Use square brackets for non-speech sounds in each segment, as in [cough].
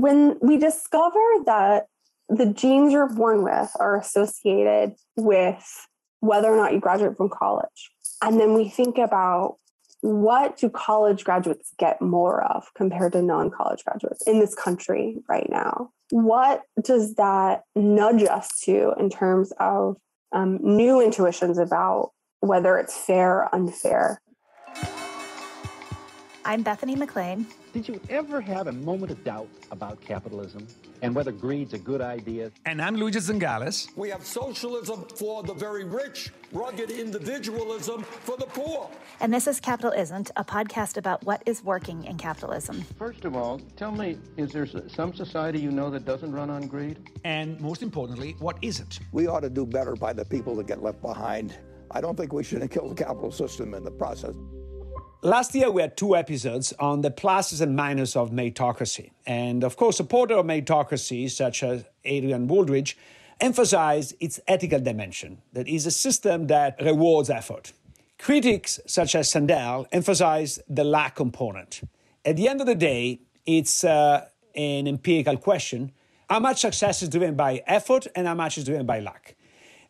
when we discover that the genes you're born with are associated with whether or not you graduate from college, and then we think about what do college graduates get more of compared to non-college graduates in this country right now? What does that nudge us to in terms of um, new intuitions about whether it's fair or unfair? I'm bethany mclean did you ever have a moment of doubt about capitalism and whether greed's a good idea? And I'm Luigi Zingales. We have socialism for the very rich, rugged individualism for the poor. And this is Capitalisn't, a podcast about what is working in capitalism. First of all, tell me, is there some society you know that doesn't run on greed? And most importantly, what isn't? We ought to do better by the people that get left behind. I don't think we should [laughs] kill the capital system in the process. Last year, we had two episodes on the pluses and minuses of meritocracy. And of course, supporters of meritocracy, such as Adrian Wooldridge, emphasized its ethical dimension, that is a system that rewards effort. Critics, such as Sandel, emphasize the lack component. At the end of the day, it's uh, an empirical question how much success is driven by effort and how much is driven by luck.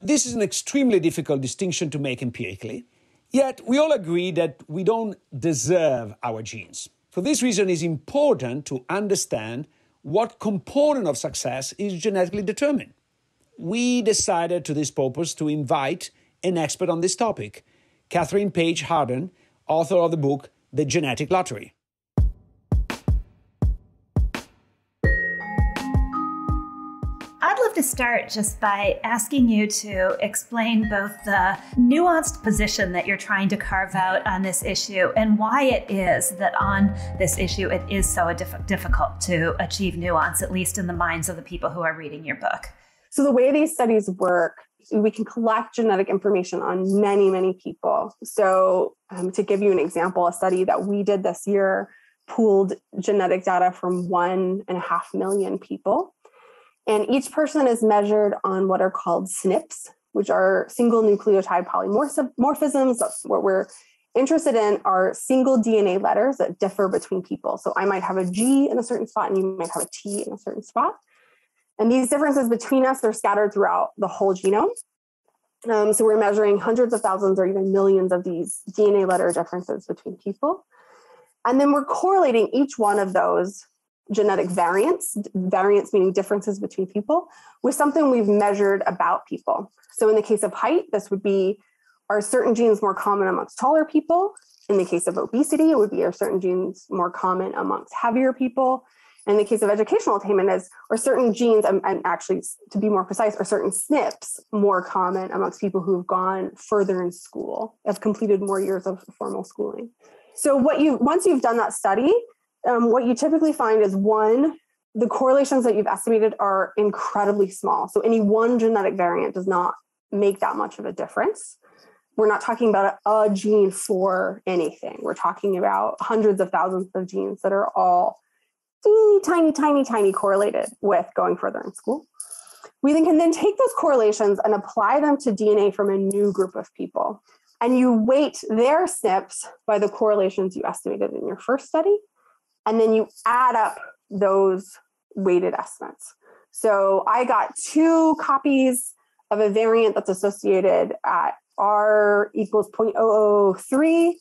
This is an extremely difficult distinction to make empirically. Yet we all agree that we don't deserve our genes. For this reason, it's important to understand what component of success is genetically determined. We decided to this purpose to invite an expert on this topic, Kathryn Paige Harden, author of the book The Genetic Lottery. To start just by asking you to explain both the nuanced position that you're trying to carve out on this issue and why it is that on this issue it is so diff- difficult to achieve nuance, at least in the minds of the people who are reading your book. So, the way these studies work, we can collect genetic information on many, many people. So, um, to give you an example, a study that we did this year pooled genetic data from one and a half million people. And each person is measured on what are called SNPs, which are single nucleotide polymorphisms. That's what we're interested in are single DNA letters that differ between people. So I might have a G in a certain spot and you might have a T in a certain spot. And these differences between us, they're scattered throughout the whole genome. Um, so we're measuring hundreds of thousands or even millions of these DNA letter differences between people. And then we're correlating each one of those genetic variants, variants meaning differences between people, with something we've measured about people. So in the case of height, this would be are certain genes more common amongst taller people? In the case of obesity, it would be are certain genes more common amongst heavier people? In the case of educational attainment, is are certain genes, and, and actually to be more precise, are certain SNPs more common amongst people who've gone further in school, have completed more years of formal schooling. So what you once you've done that study, um, what you typically find is one, the correlations that you've estimated are incredibly small. So any one genetic variant does not make that much of a difference. We're not talking about a, a gene for anything. We're talking about hundreds of thousands of genes that are all teeny, tiny, tiny, tiny correlated with going further in school. We then can then take those correlations and apply them to DNA from a new group of people. And you weight their SNPs by the correlations you estimated in your first study and then you add up those weighted estimates. So I got two copies of a variant that's associated at R equals 0.003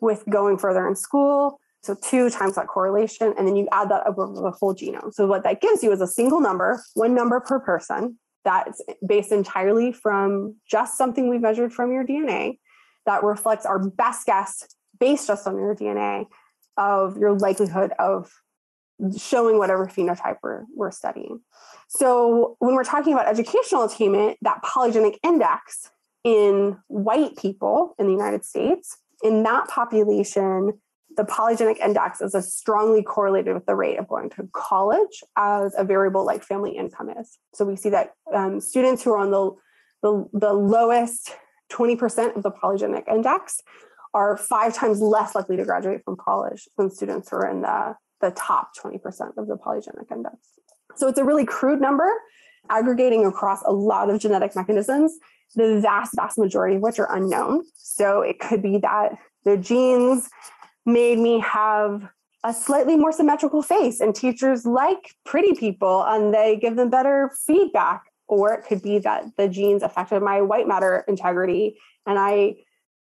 with going further in school. So two times that correlation, and then you add that over the whole genome. So what that gives you is a single number, one number per person, that's based entirely from just something we measured from your DNA that reflects our best guess based just on your DNA of your likelihood of showing whatever phenotype we're, we're studying. So when we're talking about educational attainment, that polygenic index in white people in the United States, in that population, the polygenic index is as strongly correlated with the rate of going to college as a variable like family income is. So we see that um, students who are on the, the, the lowest 20% of the polygenic index are five times less likely to graduate from college than students who are in the, the top 20% of the polygenic index. So it's a really crude number, aggregating across a lot of genetic mechanisms, the vast, vast majority of which are unknown. So it could be that the genes made me have a slightly more symmetrical face and teachers like pretty people and they give them better feedback or it could be that the genes affected my white matter integrity and i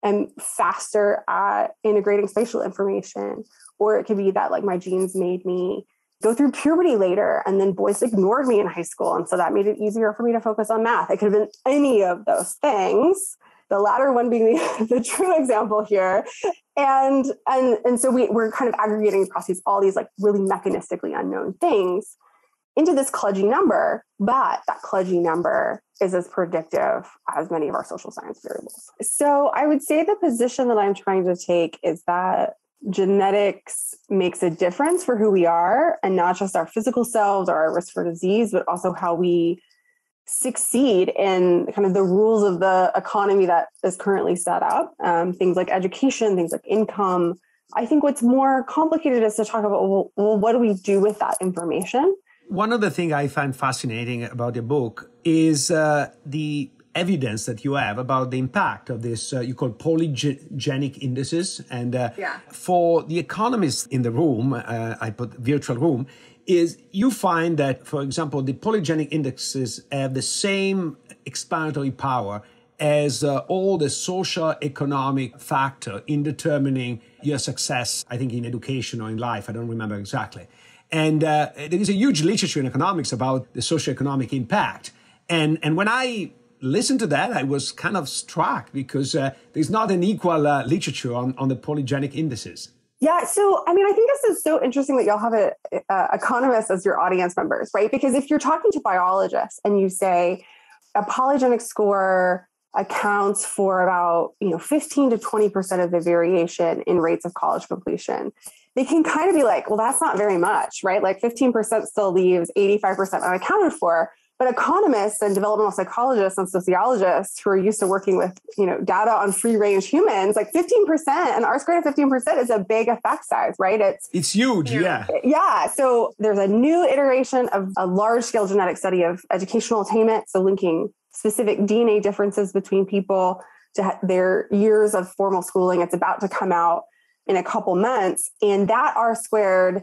am faster at integrating spatial information. Or it could be that like my genes made me go through puberty later and then boys ignored me in high school and so that made it easier for me to focus on math. It could have been any of those things the latter one being the, [laughs] the true example here. And and and so we, we're kind of aggregating across these all these like really mechanistically unknown things into this kludgy number but that kludgy number is as predictive as many of our social science variables. So i would say the position that i'm trying to take is that genetics makes a difference for who we are and not just our physical selves or our risk for disease but also how we succeed in kind of the rules of the economy that is currently set up. Um, things like education things like income. I think what's more complicated is to talk about well, well what do we do with that information one of the things i find fascinating about your book is uh, the evidence that you have about the impact of this uh, you call polygenic indices and uh, yeah. for the economists in the room uh, i put virtual room is you find that, for example, the polygenic indexes have the same explanatory power as uh, all the social economic factor in determining your success, I think in education or in life, I don't remember exactly. And uh, there is a huge literature in economics about the socioeconomic impact. And, and when I listened to that, I was kind of struck because uh, there's not an equal uh, literature on, on the polygenic indices. Yeah. So, I mean, I think this is so interesting that y'all have a, a, economists as your audience members, right? Because if you're talking to biologists and you say a polygenic score accounts for about, you know, 15 to 20% of the variation in rates of college completion, they can kind of be like, well, that's not very much, right? Like 15% still leaves 85% unaccounted for. But economists and developmental psychologists and sociologists who are used to working with, you know, data on free range humans, like 15% and R squared of 15% is a big effect size, right? It's it's huge, yeah. Yeah. So there's a new iteration of a large scale genetic study of educational attainment. So linking specific DNA differences between people to their years of formal schooling. It's about to come out in a couple months. And that R squared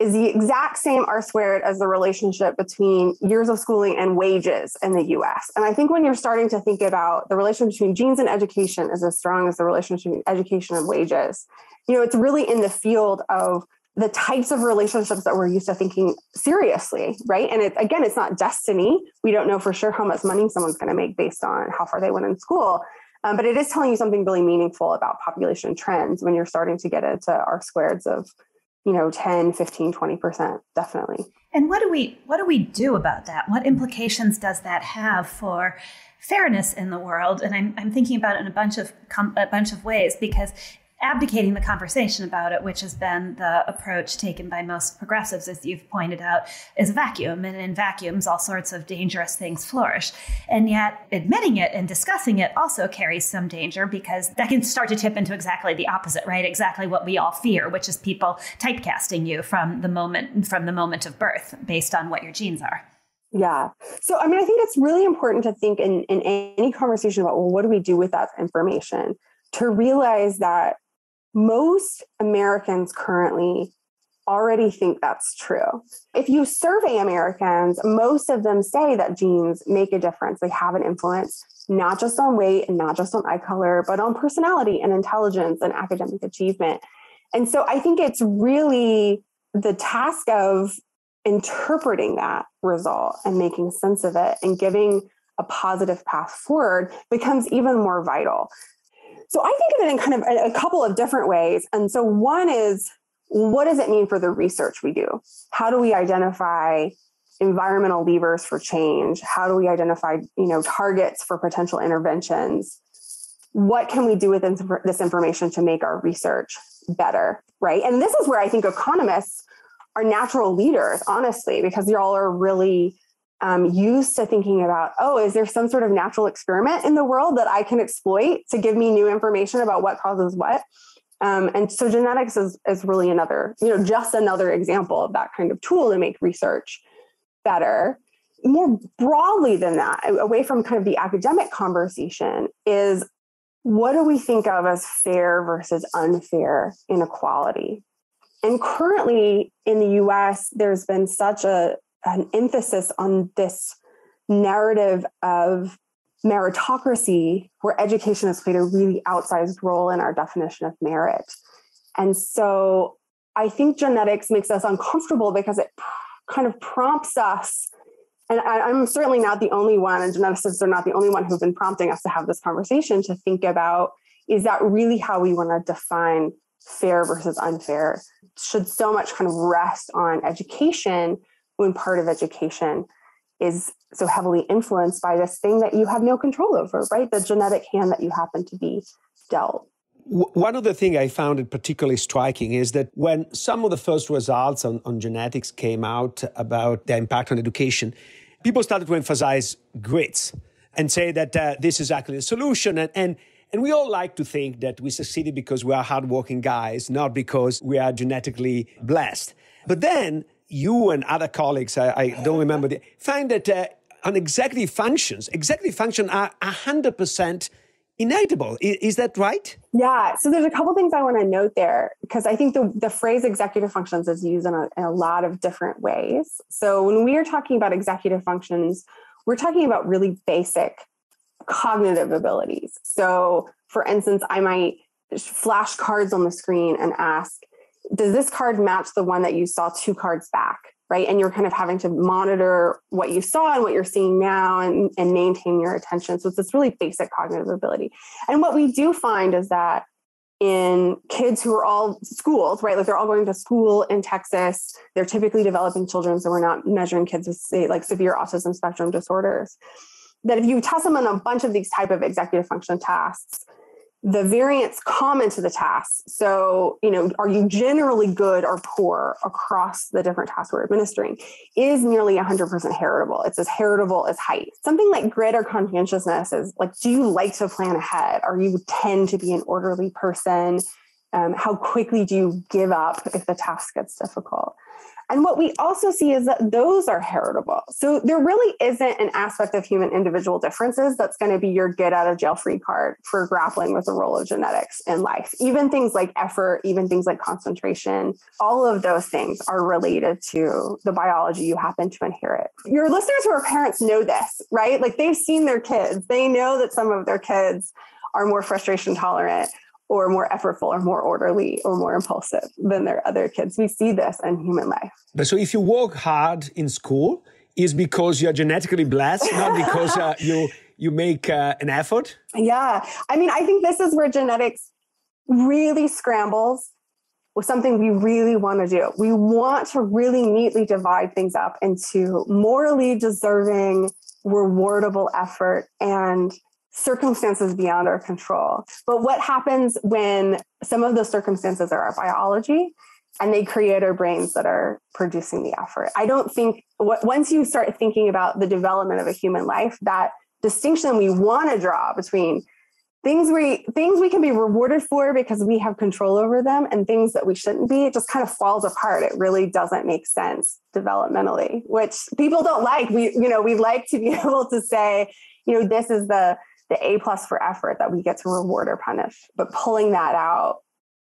is the exact same R squared as the relationship between years of schooling and wages in the US. And I think when you're starting to think about the relationship between genes and education is as strong as the relationship between education and wages, you know, it's really in the field of the types of relationships that we're used to thinking seriously, right? And it, again, it's not destiny. We don't know for sure how much money someone's going to make based on how far they went in school. Um, but it is telling you something really meaningful about population trends when you're starting to get into R squareds of you know 10 15 20% definitely. And what do we what do we do about that? What implications does that have for fairness in the world? And i'm, I'm thinking about it in a bunch of a bunch of ways because abdicating the conversation about it, which has been the approach taken by most progressives, as you've pointed out, is a vacuum. And in vacuums, all sorts of dangerous things flourish. And yet, admitting it and discussing it also carries some danger because that can start to tip into exactly the opposite, right? Exactly what we all fear, which is people typecasting you from the moment from the moment of birth based on what your genes are. Yeah. So, I mean, I think it's really important to think in, in any conversation about, well, what do we do with that information? To realize that most Americans currently already think that's true. If you survey Americans, most of them say that genes make a difference. They have an influence, not just on weight and not just on eye color, but on personality and intelligence and academic achievement. And so I think it's really the task of interpreting that result and making sense of it and giving a positive path forward becomes even more vital. So I think of it in kind of a, a couple of different ways. And so one is what does it mean for the research we do? How do we identify environmental levers for change? How do we identify, you know, targets for potential interventions? What can we do with this information to make our research better, right? And this is where I think economists are natural leaders, honestly, because y'all are really um, used to thinking about, oh, is there some sort of natural experiment in the world that I can exploit to give me new information about what causes what? Um, and so genetics is, is really another, you know, just another example of that kind of tool to make research better. More broadly than that, away from kind of the academic conversation, is what do we think of as fair versus unfair inequality? And currently in the US, there's been such a, an emphasis on this narrative of meritocracy, where education has played a really outsized role in our definition of merit. And so I think genetics makes us uncomfortable because it kind of prompts us. And I, am certainly not the only one, and geneticists are not the only one who've been prompting us to have this conversation to think about is that really how we want to define fair versus unfair? Should so much kind of rest on education when part of education is so heavily influenced by this thing that you have no control over, right? The genetic hand that you happen to be dealt. One of the things I found it particularly striking is that when some of the first results on, on genetics came out about their impact on education, people started to emphasize grits and say that uh, this is actually the solution. And, and, and we all like to think that we succeeded because we are hardworking guys, not because we are genetically blessed. But then you and other colleagues, I, I don't remember, the, find that uh, on executive functions, executive functions are 100% inevitable. Is, is, that right? Yeah. So there's a couple things I want to note there because I think the, the phrase executive functions is used in a, in a lot of different ways. So when we are talking about executive functions, we're talking about really basic cognitive abilities. So for instance, I might flash cards on the screen and ask, does this card match the one that you saw two cards back? right? And you're kind of having to monitor what you saw and what you're seeing now and, and maintain your attention. So it's this really basic cognitive ability. And what we do find is that in kids who are all schooled, right? Like they're all going to school in Texas. They're typically developing children. So we're not measuring kids with say like severe autism spectrum disorders. That if you test them on a bunch of these type of executive function tasks, the variance common to the tasks. So, you know, are you generally good or poor across the different tasks we're administering is nearly 100% heritable. It's as heritable as height. Something like grit or conscientiousness is like, do you like to plan ahead? Are you tend to be an orderly person? Um, how quickly do you give up if the task gets difficult? And what we also see is that those are heritable. So there really isn't an aspect of human individual differences that's going to be your get out of jail free card for grappling with the role of genetics in life. Even things like effort, even things like concentration, all of those things are related to the biology you happen to inherit. Your listeners who are parents know this, right? Like they've seen their kids, they know that some of their kids are more frustration tolerant or more effortful or more orderly or more impulsive than their other kids. We see this in human life. But so if you work hard in school, is because you're genetically blessed, not because uh, you you make uh, an effort. Yeah, I mean, I think this is where genetics really scrambles with something we really want to do. We want to really neatly divide things up into morally deserving, rewardable effort and circumstances beyond our control. But what happens when some of those circumstances are our biology and they create our brains that are producing the effort? I don't think once you start thinking about the development of a human life, that distinction we want to draw between things we things we can be rewarded for because we have control over them and things that we shouldn't be it just kind of falls apart it really doesn't make sense developmentally which people don't like we you know we like to be [laughs] able to say you know this is the the A plus for effort that we get to reward or punish. But pulling that out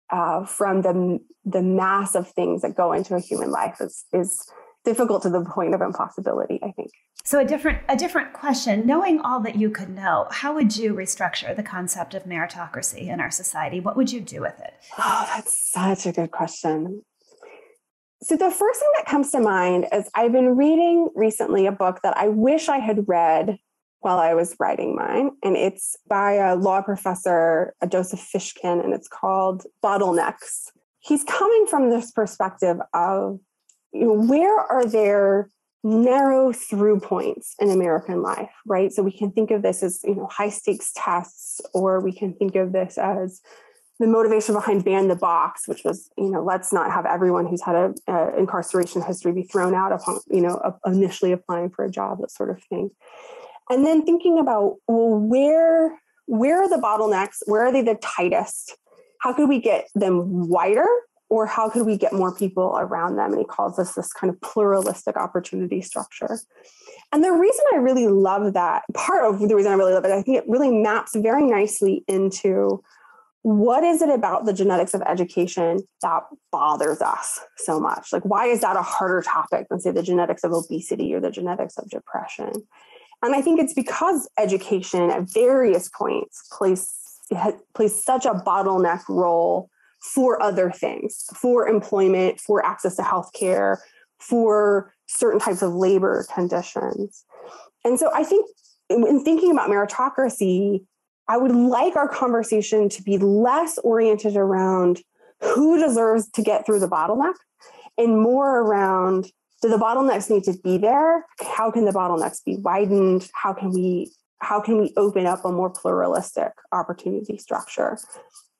uh, from the the mass of things that go into a human life is is difficult to the point of impossibility. I think. So a different a different question. Knowing all that you could know, how would you restructure the concept of meritocracy in our society? What would you do with it? Oh, that's such a good question. So, the first thing that comes to mind is I've been reading recently a book that I wish I had read while I was writing mine. And it's by a law professor, uh, Joseph Fishkin, and it's called Bottlenecks. He's coming from this perspective of you know, where are there narrow through points in American life, right? So we can think of this as you know high stakes tests, or we can think of this as the motivation behind ban the box, which was you know let's not have everyone who's had a, a incarceration history be thrown out upon you know initially applying for a job, that sort of thing and then thinking about well where where are the bottlenecks where are they the tightest how could we get them wider or how could we get more people around them and he calls this this kind of pluralistic opportunity structure and the reason i really love that part of the reason i really love it i think it really maps very nicely into what is it about the genetics of education that bothers us so much? Like, why is that a harder topic than, say, the genetics of obesity or the genetics of depression? And I think it's because education at various points plays, plays such a bottleneck role for other things, for employment, for access to healthcare, for certain types of labor conditions. And so I think in thinking about meritocracy, I would like our conversation to be less oriented around who deserves to get through the bottleneck and more around do the bottlenecks need to be there? How can the bottlenecks be widened? How can we how can we open up a more pluralistic opportunity structure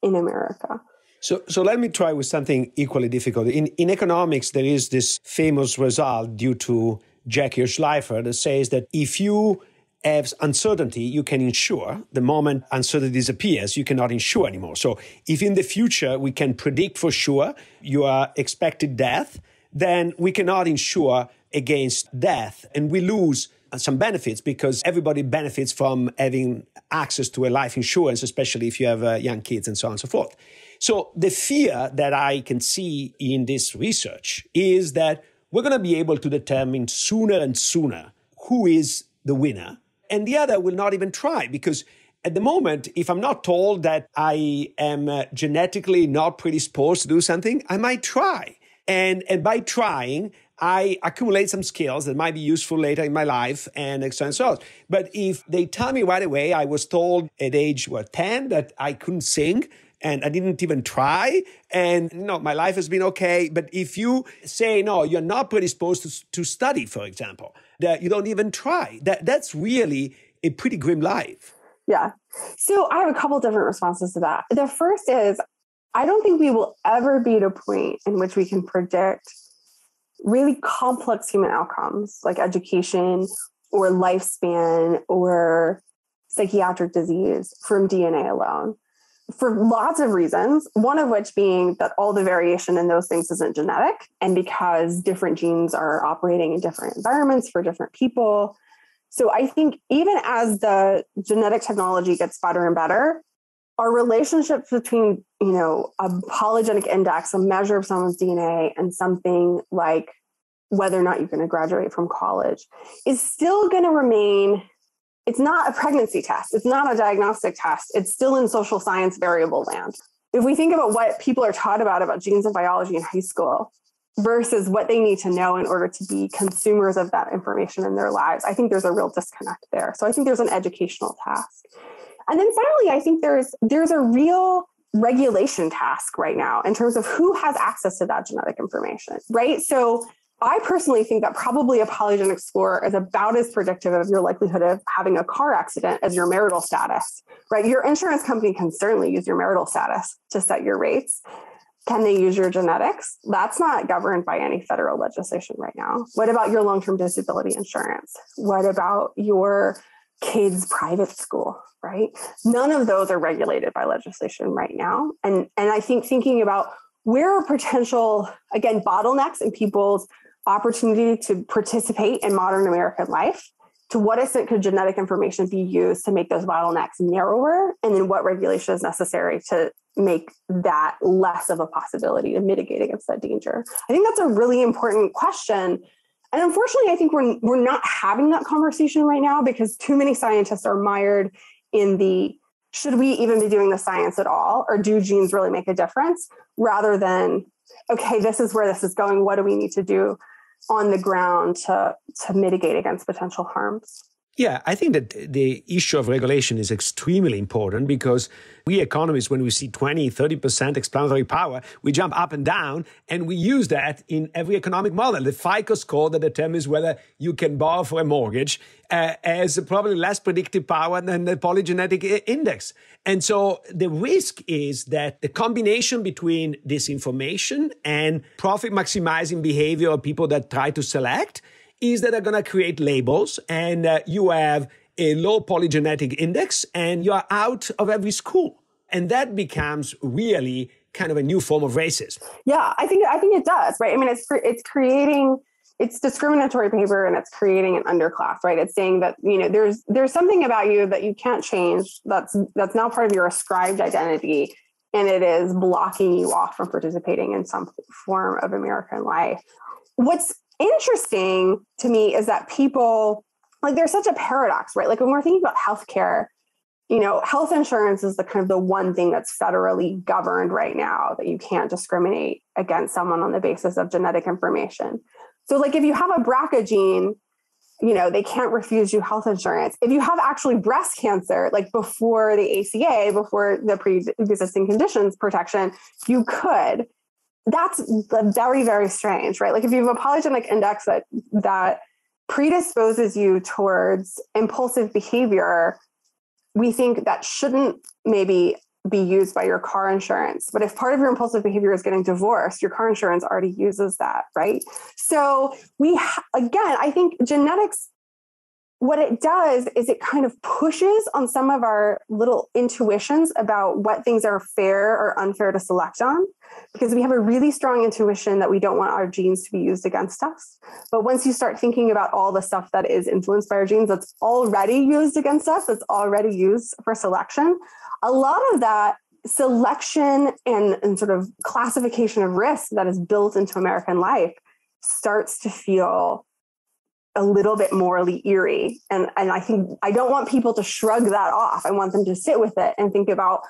in America? So, so let me try with something equally difficult. In, in economics, there is this famous result due to Jack Hirshleifer that says that if you have uncertainty, you can insure. The moment uncertainty disappears, you cannot insure anymore. So if in the future we can predict for sure your expected death, then we cannot insure against death and we lose some benefits because everybody benefits from having access to a life insurance, especially if you have uh, young kids and so on and so forth. So the fear that I can see in this research is that we're going to be able to determine sooner and sooner who is the winner and the other will not even try because at the moment, if I'm not told that I am uh, genetically not predisposed to do something, I might try. And, and by trying, I accumulate some skills that might be useful later in my life and so on and so on. But if they tell me right away, I was told at age, what, 10 that I couldn't sing, and I didn't even try. And you know, my life has been okay. But if you say, no, you're not predisposed to, to study, for example, that you don't even try, that, that's really a pretty grim life. Yeah. So I have a couple different responses to that. The first is I don't think we will ever be at a point in which we can predict really complex human outcomes like education or lifespan or psychiatric disease from DNA alone for lots of reasons, one of which being that all the variation in those things isn't genetic, and because different genes are operating in different environments for different people. So I think even as the genetic technology gets better and better, our relationship between, you know, a polygenic index, a measure of someone's DNA, and something like whether or not you're going to graduate from college is still going to remain it's not a pregnancy test. It's not a diagnostic test. It's still in social science variable land. If we think about what people are taught about about genes and biology in high school versus what they need to know in order to be consumers of that information in their lives, I think there's a real disconnect there. So I think there's an educational task. And then finally, I think there's there's a real regulation task right now in terms of who has access to that genetic information, right? So I personally think that probably a polygenic score is about as predictive of your likelihood of having a car accident as your marital status, right? Your insurance company can certainly use your marital status to set your rates. Can they use your genetics? That's not governed by any federal legislation right now. What about your long term disability insurance? What about your kids' private school, right? None of those are regulated by legislation right now. And, and I think thinking about where are potential, again, bottlenecks in people's opportunity to participate in modern American life. To what extent could genetic information be used to make those bottlenecks narrower? And then what regulation is necessary to make that less of a possibility to mitigate against that danger? I think that's a really important question. And unfortunately, I think we're, we're not having that conversation right now because too many scientists are mired in the should we even be doing the science at all? Or do genes really make a difference? Rather than, okay, this is where this is going. What do we need to do on the ground to, to mitigate against potential harms. Yeah, I think that the issue of regulation is extremely important because we economists, when we see 20, 30% explanatory power, we jump up and down and we use that in every economic model. The FICO score that determines whether you can borrow for a mortgage uh, has probably less predictive power than the polygenetic index. And so the risk is that the combination between this information and profit maximizing behavior of people that try to select is that they're going to create labels and uh, you have a low polygenetic index and you're out of every school. And that becomes really kind of a new form of racism. Yeah, I think I think it does, right? I mean, it's it's creating it's discriminatory behavior and it's creating an underclass, right? It's saying that you know there's there's something about you that you can't change. That's that's now part of your ascribed identity, and it is blocking you off from participating in some form of American life. What's interesting to me is that people like there's such a paradox, right? Like when we're thinking about healthcare, you know, health insurance is the kind of the one thing that's federally governed right now that you can't discriminate against someone on the basis of genetic information. So, like, if you have a BRCA gene, you know, they can't refuse you health insurance. If you have actually breast cancer, like before the ACA, before the pre existing conditions protection, you could. That's very, very strange, right? Like, if you have a polygenic index that, that predisposes you towards impulsive behavior, we think that shouldn't maybe be used by your car insurance. But if part of your impulsive behavior is getting divorced, your car insurance already uses that, right? So we, again, I think genetics what it does is it kind of pushes on some of our little intuitions about what things are fair or unfair to select on because we have a really strong intuition that we don't want our genes to be used against us. But once you start thinking about all the stuff that is influenced by our genes that's already used against us that's already used for selection a lot of that selection and, and sort of classification of risk that is built into american life starts to feel a little bit morally eerie. And, and I think I don't want people to shrug that off. I want them to sit with it and think about,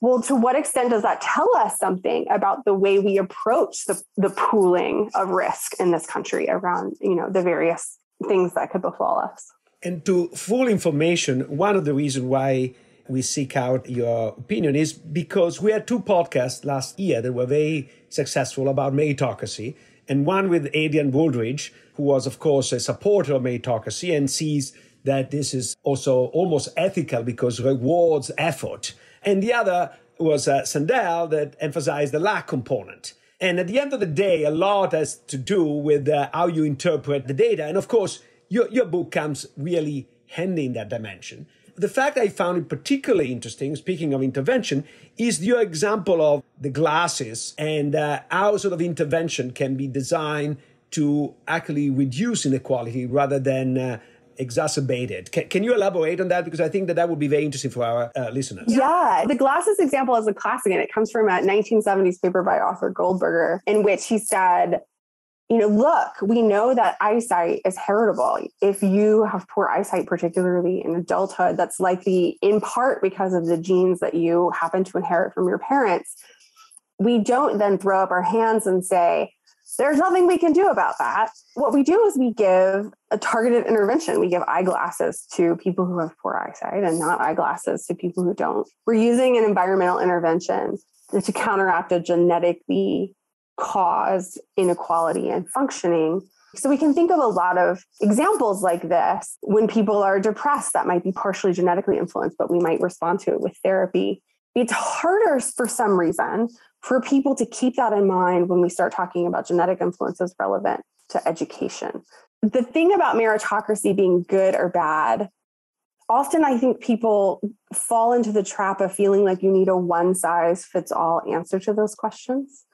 well, to what extent does that tell us something about the way we approach the, the pooling of risk in this country around, you know, the various things that could befall us? And to full information, one of the reasons why we seek out your opinion is because we had two podcasts last year that were very successful about meritocracy and one with Adrian Wooldridge, who was, of course, a supporter of meritocracy and sees that this is also almost ethical because rewards effort. And the other was uh, Sandel that emphasized the luck component. And at the end of the day, a lot has to do with uh, how you interpret the data. And of course, your, your book comes really handy in that dimension. The fact I found it particularly interesting, speaking of intervention, is your example of the glasses and uh, how sort of intervention can be designed to actually reduce inequality rather than uh, exacerbate it. Can, can, you elaborate on that? Because I think that that would be very interesting for our uh, listeners. Yeah, the glasses example is a classic, and it comes from a 1970s paper by Arthur Goldberger, in which he said you know, look, we know that eyesight is heritable. If you have poor eyesight, particularly in adulthood, that's likely in part because of the genes that you happen to inherit from your parents. We don't then throw up our hands and say, there's nothing we can do about that. What we do is we give a targeted intervention. We give eyeglasses to people who have poor eyesight and not eyeglasses to people who don't. We're using an environmental intervention to counteract a genetically cause inequality and functioning. So we can think of a lot of examples like this when people are depressed that might be partially genetically influenced, but we might respond to it with therapy. It's harder for some reason for people to keep that in mind when we start talking about genetic influences relevant to education. The thing about meritocracy being good or bad, often I think people fall into the trap of feeling like you need a one size fits all answer to those questions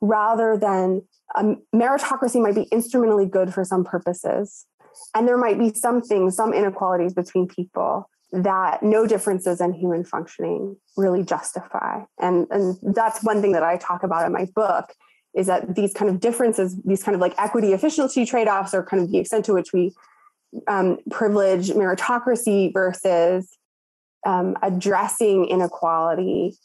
rather than um, meritocracy might be instrumentally good for some purposes. And there might be some things, some inequalities between people that no differences in human functioning really justify. And, and that's one thing that I talk about in my book is that these kind of differences, these kind of like equity efficiency trade offs, are kind of the extent to which we um, privilege meritocracy versus um, addressing inequality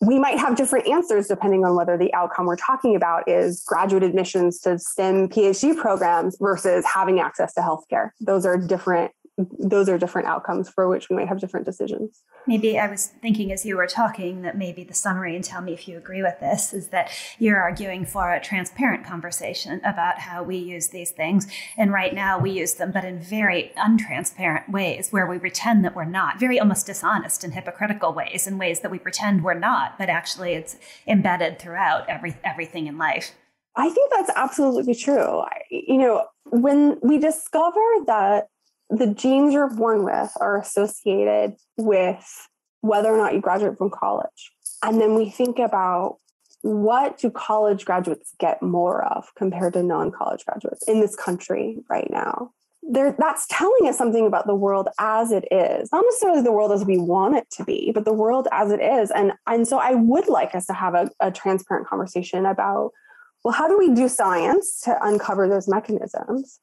we might have different answers depending on whether the outcome we're talking about is graduate admissions to STEM PhD programs versus having access to healthcare. Those are different those are different outcomes for which we might have different decisions. Maybe I was thinking as you were talking that maybe the summary, and tell me if you agree with this, is that you're arguing for a transparent conversation about how we use these things. And right now we use them, but in very untransparent ways where we pretend that we're not, very almost dishonest and hypocritical ways, in ways that we pretend we're not, but actually it's embedded throughout every, everything in life. I think that's absolutely true. You know, when we discover that the genes you're born with are associated with whether or not you graduate from college. And then we think about what do college graduates get more of compared to non college graduates in this country right now? there that's telling us something about the world as it is not necessarily the world as we want it to be but the world as it is and and so i would like us to have a, a transparent conversation about well how do we do science to uncover those mechanisms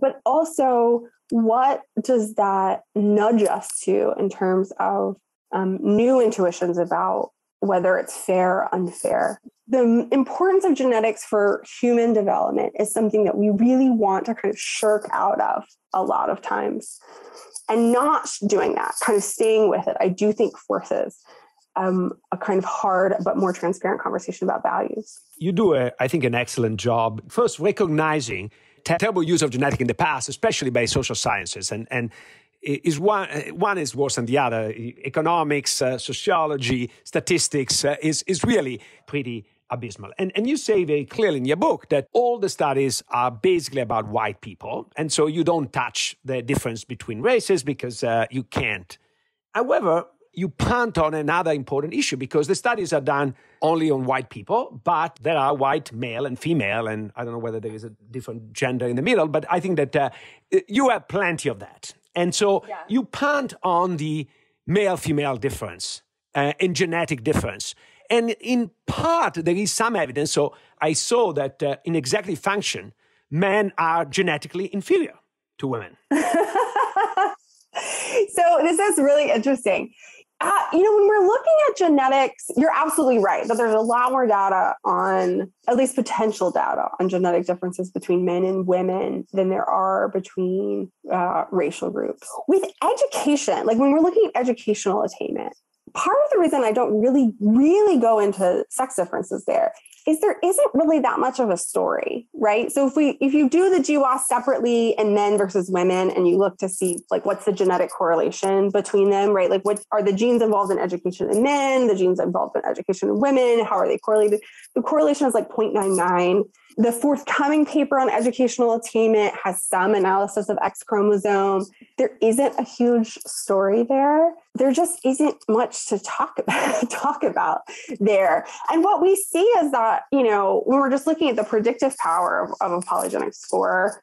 but also what does that nudge us to in terms of um, new intuitions about whether it's fair or unfair the importance of genetics for human development is something that we really want to kind of shirk out of a lot of times. And not doing that, kind of staying with it, I do think forces um, a kind of hard but more transparent conversation about values. You do, a, I think, an excellent job. First, recognizing terrible use of genetic in the past, especially by social sciences, and and is one one is worse than the other. Economics, uh, sociology, statistics uh, is is really pretty abysmal. And, and you say very clearly in your book that all the studies are basically about white people. And so you don't touch the difference between races because uh, you can't. However, you punt on another important issue because the studies are done only on white people, but there are white male and female, and I don't know whether there is a different gender in the middle, but I think that uh, you have plenty of that. And so yeah. you punt on the male female difference uh, and genetic difference. And in part, there is some evidence. So I saw that uh, in executive function, men are genetically inferior to women. [laughs] so this is really interesting. Uh, you know, when we're looking at genetics, you're absolutely right that there's a lot more data on, at least potential data on genetic differences between men and women than there are between uh, racial groups. With education, like when we're looking at educational attainment, part of the reason I don't really, really go into sex differences there is there isn't really that much of a story, right? So if we if you do the GWAS separately and men versus women and you look to see like what's the genetic correlation between them, right? Like what are the genes involved in education in men, the genes involved in education in women, how are they correlated? The correlation is like 0.99 the forthcoming paper on educational attainment has some analysis of X chromosome. There isn't a huge story there. There just isn't much to talk about, [laughs] talk about there. And what we see is that, you know, when we're just looking at the predictive power of, of a polygenic score,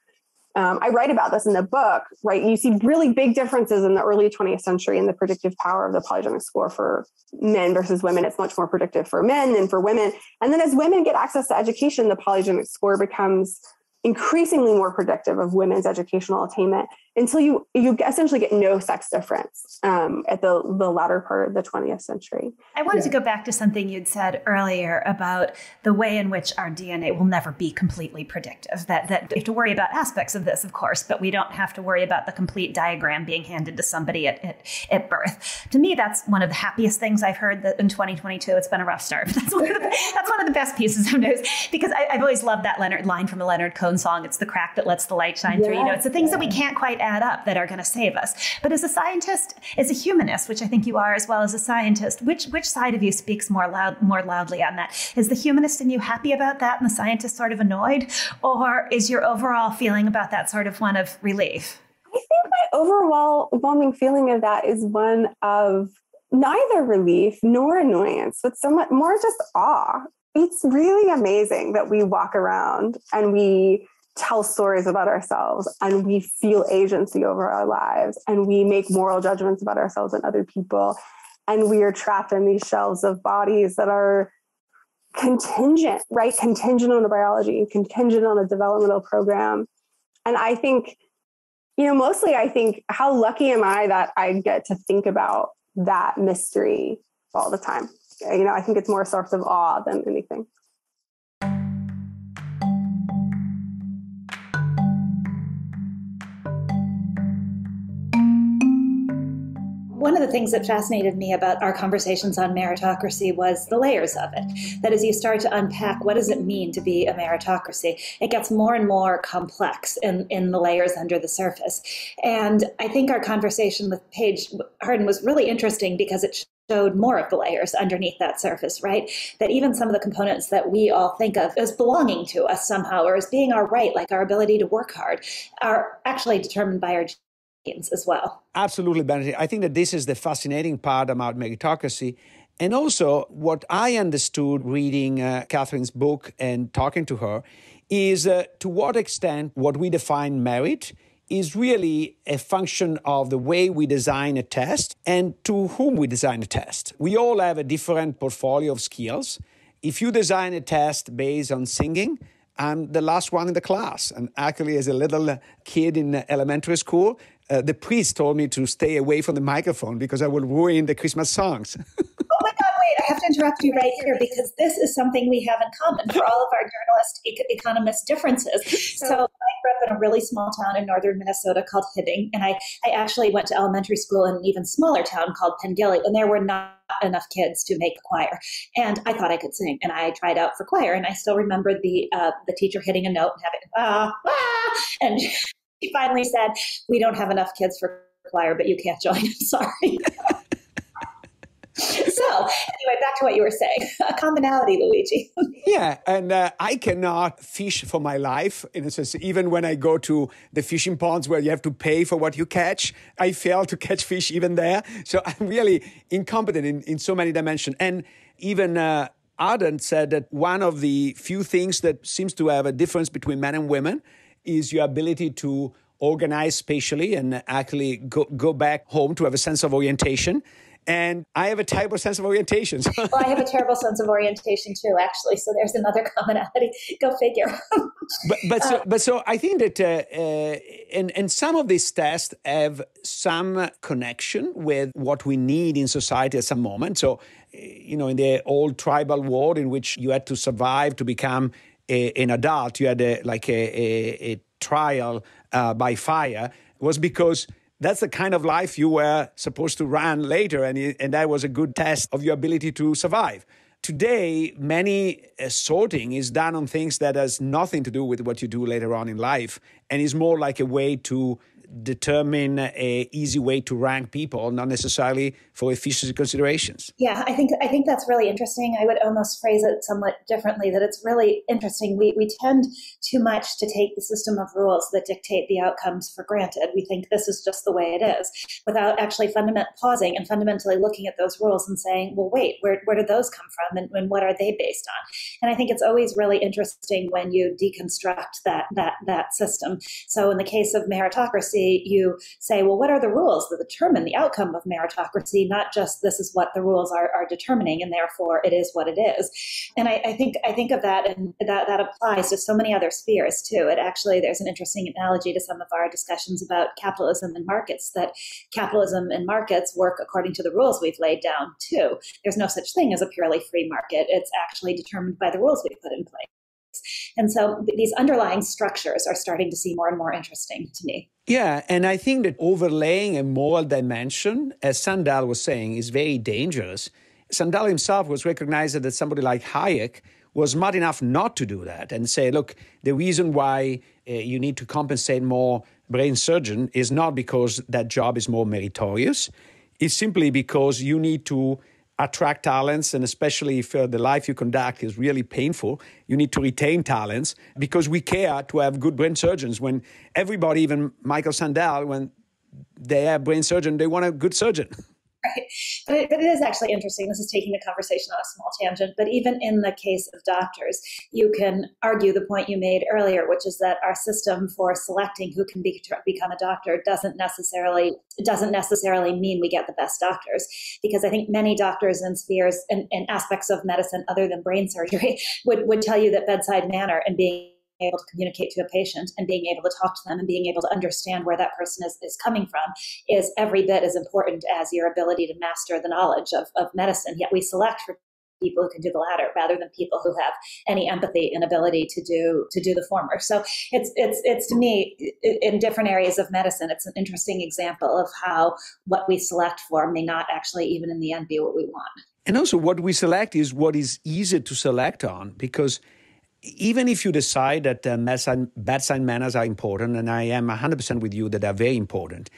um, I write about this in the book, right? You see really big differences in the early 20th century in the predictive power of the polygenic score for men versus women. It's much more predictive for men than for women. And then as women get access to education, the polygenic score becomes increasingly more predictive of women's educational attainment until you you essentially get no sex difference um, at the the latter part of the 20th century. I wanted yeah. to go back to something you'd said earlier about the way in which our DNA will never be completely predictive. That that we have to worry about aspects of this, of course, but we don't have to worry about the complete diagram being handed to somebody at at, at birth. To me, that's one of the happiest things I've heard that in 2022. It's been a rough start. [laughs] That's one of the, that's one of the best pieces of news because I, have always loved that Leonard line from a Leonard Cohen song. It's the crack that lets the light shine through. You know, it's the things that we can't quite add up that are going to save us. But as a scientist, as a humanist, which I think you are as well as a scientist, which which side of you speaks more loud more loudly on that? Is the humanist in you happy about that and the scientist sort of annoyed? Or is your overall feeling about that sort of one of relief? I think my overwhelming feeling of that is one of neither relief nor annoyance, but somewhat more just awe. It's really amazing that we walk around and we tell stories about ourselves and we feel agency over our lives and we make moral judgments about ourselves and other people. And we are trapped in these shells of bodies that are contingent right? Contingent on a biology contingent on a developmental program. And i think you know mostly i think how lucky am i that i get to think about that mystery all the time? You know i think it's more a source of awe than anything one of the things that fascinated me about our conversations on meritocracy was the layers of it. That as you start to unpack what does it mean to be a meritocracy, it gets more and more complex in, in the layers under the surface. And I think our conversation with Paige Harden was really interesting because it showed more of the layers underneath that surface, right? That even some of the components that we all think of as belonging to us somehow or as being our right, like our ability to work hard, are actually determined by our as well. Absolutely, Benedict. I think that this is the fascinating part about meritocracy. And also, what I understood reading uh, Kathryn's book and talking to her is uh, to what extent what we define merit is really a function of the way we design a test and to whom we design a test. We all have a different portfolio of skills. If you design a test based on singing, I'm the last one in the class. And actually, as a little kid in elementary school, uh, the priest told me to stay away from the microphone because I will ruin the Christmas songs. [laughs] oh my God, wait, I have to interrupt you right here because this is something we have in common for all of our journalist e- economist differences. So I grew up in a really small town in northern Minnesota called Hibbing, and I, I actually went to elementary school in an even smaller town called Pengilly, and there were not enough kids to make a choir. And I thought I could sing, and I tried out for choir, and I still remember the uh, the teacher hitting a note and having ah ah, and she finally said, "We don't have enough kids for choir, but you can't join." [laughs] I'm sorry. [laughs] so anyway, back to what you were saying. A commonality, Luigi. [laughs] yeah, and uh, I cannot fish for my life. In a sense, even when I go to the fishing ponds where you have to pay for what you catch, I fail to catch fish even there. So I'm really incompetent in, in so many dimensions. And even uh, Harden said that one of the few things that seems to have a difference between men and women is your ability to organize spatially and actually go, go back home to have a sense of orientation and I have a terrible sense of orientation. [laughs] well, I have a terrible sense of orientation too, actually. So there's another [laughs] commonality. Go figure. [laughs] but but so, uh, but so I think that uh, uh, and and some of these tests have some connection with what we need in society at some moment. So you know, in the old tribal world in which you had to survive to become a, an adult, you had a, like a, a, trial uh, by fire. Was because that's the kind of life you were supposed to run later, and, and that was a good test of your ability to survive. Today, many uh, sorting is done on things that has nothing to do with what you do later on in life, and is more like a way to determine a easy way to rank people, not necessarily for efficiency considerations. Yeah, I think I think that's really interesting. I would almost phrase it somewhat differently. That it's really interesting. We we tend too much to take the system of rules that dictate the outcomes for granted. We think this is just the way it is, without actually fundament pausing and fundamentally looking at those rules and saying, well, wait, where where did those come from, and, and what are they based on? And I think it's always really interesting when you deconstruct that that that system. So in the case of meritocracy you say, well, what are the rules that determine the outcome of meritocracy? Not just this is what the rules are, are determining, and therefore it is what it is. And I, I think I think of that, and that that applies to so many other spheres too. It actually there's an interesting analogy to some of our discussions about capitalism and markets. That capitalism and markets work according to the rules we've laid down too. There's no such thing as a purely free market. It's actually determined by the rules we put in place. And so these underlying structures are starting to seem more and more interesting to me. Yeah, and I think that overlaying a moral dimension, as Sandel was saying, is very dangerous. Sandel himself was recognized that somebody like Hayek was smart enough not to do that and say, look, the reason why uh, you need to compensate more brain surgeon is not because that job is more meritorious. It's simply because you need to attract talents, and especially if uh, the life you conduct is really painful, you need to retain talents because we care to have good brain surgeons. When everybody, even Michael Sandel, when they have brain surgeon, they want a good surgeon. [laughs] right? But it, but it is actually interesting. This is taking the conversation on a small tangent, but even in the case of doctors, you can argue the point you made earlier, which is that our system for selecting who can be, become a doctor doesn't necessarily doesn't necessarily mean we get the best doctors, because I think many doctors in spheres and, and aspects of medicine other than brain surgery [laughs] would would tell you that bedside manner and being able to communicate to a patient and being able to talk to them and being able to understand where that person is, is coming from is every bit as important as your ability to master the knowledge of, of medicine. Yet we select for people who can do the latter rather than people who have any empathy and ability to do to do the former so it's it's it's to me in different areas of medicine it's an interesting example of how what we select for may not actually even in the end be what we want and also what we select is what is easy to select on because even if you decide that uh, bedside, bedside manners are important, and I am 100% with you that they're very important,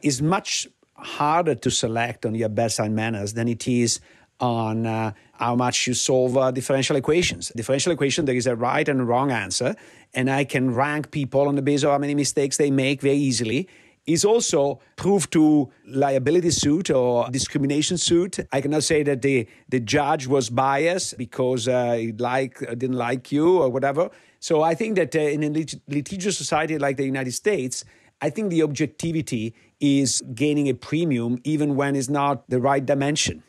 it's much harder to select on your bedside manners than it is on uh, how much you solve uh, differential equations. Differential equation, there is a right and wrong answer, and I can rank people on the basis of how many mistakes they make very easily is also proof to liability suit or discrimination suit. I cannot say that the, the judge was biased because uh, he like, didn't like you or whatever. So I think that uh, in a lit- litigious society like the United States, I think the objectivity is gaining a premium even when it's not the right dimension.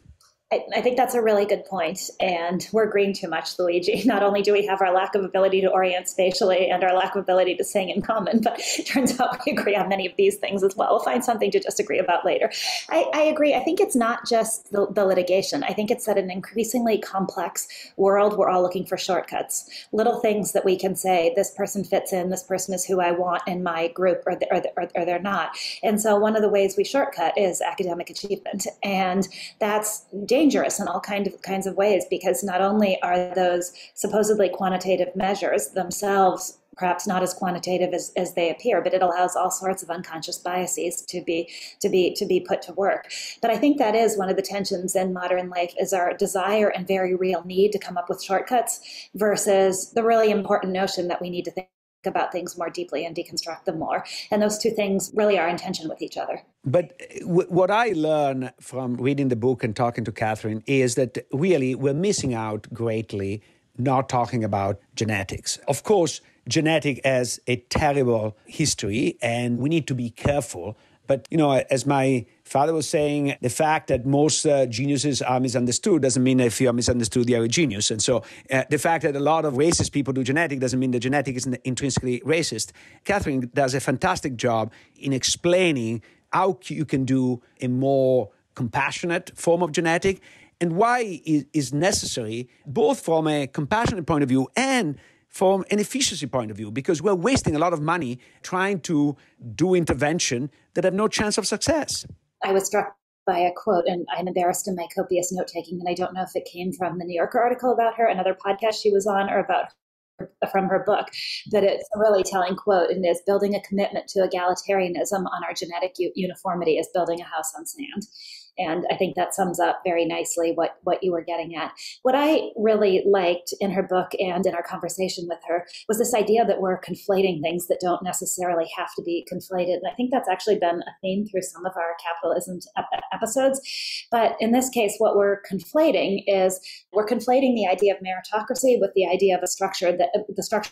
I, I, think that's a really good point, and we're agreeing too much, Luigi. [laughs] Not only do we have our lack of ability to orient spatially and our lack of ability to sing in common, but it [laughs] turns out we agree on many of these things as well. We'll find something to disagree about later. I, I agree. I think it's not just the, the litigation. I think it's that an increasingly complex world, we're all looking for shortcuts, little things that we can say, this person fits in, this person is who I want in my group, or, or, or, or they're not. And so one of the ways we shortcut is academic achievement, and that's dangerous in all kind of kinds of ways because not only are those supposedly quantitative measures themselves perhaps not as quantitative as, as they appear, but it allows all sorts of unconscious biases to be to be to be put to work. But I think that is one of the tensions in modern life is our desire and very real need to come up with shortcuts versus the really important notion that we need to think about things more deeply and deconstruct them more. And those two things really are in tension with each other. But uh, w- what I learn from reading the book and talking to Kathryn is that really we're missing out greatly not talking about genetics. Of course, genetic has a terrible history, and we need to be careful. But, you know, as my Father was saying the fact that most uh, geniuses are misunderstood doesn't mean if you are misunderstood, you are a genius. And so uh, the fact that a lot of racist people do genetic doesn't mean the genetic is intrinsically racist. Kathryn does a fantastic job in explaining how you can do a more compassionate form of genetic and why it is necessary, both from a compassionate point of view and from an efficiency point of view, because we're wasting a lot of money trying to do intervention that have no chance of success. I was struck by a quote, and I'm embarrassed in my copious note taking, and I don't know if it came from the New Yorker article about her, another podcast she was on, or about from her book that it's a really telling quote and is building a commitment to egalitarianism on our genetic uniformity is building a house on sand and I think that sums up very nicely what, what you were getting at. What I really liked in her book and in our conversation with her was this idea that we're conflating things that don't necessarily have to be conflated. And I think that's actually been a theme through some of our capitalism episodes. But in this case, what we're conflating is we're conflating the idea of meritocracy with the idea of a structure that the structure